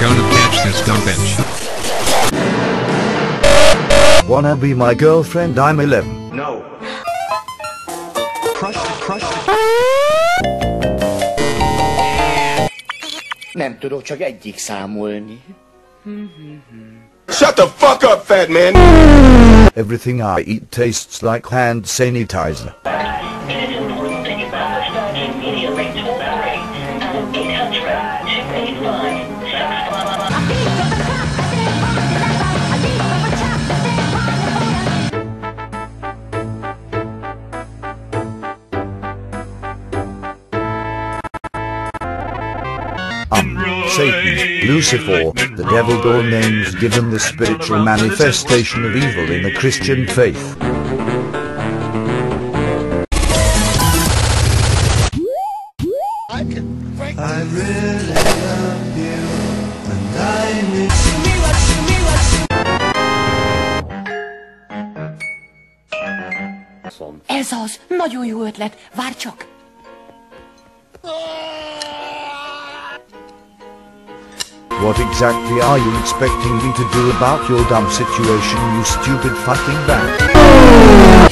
Gonna catch this dumb bitch. Wanna be my girlfriend? I'm 11. No. Crush, crush. Nem tudok csak egyik számolni. Shut the fuck up, fat man! Everything I eat tastes like hand sanitizer. Satan, Lucifer, the devil all names given the spiritual manifestation of evil in the Christian faith. Ez az! Nagyon jó ötlet! Várj csak! Ah! What exactly are you expecting me to do about your dumb situation, you stupid fucking bat?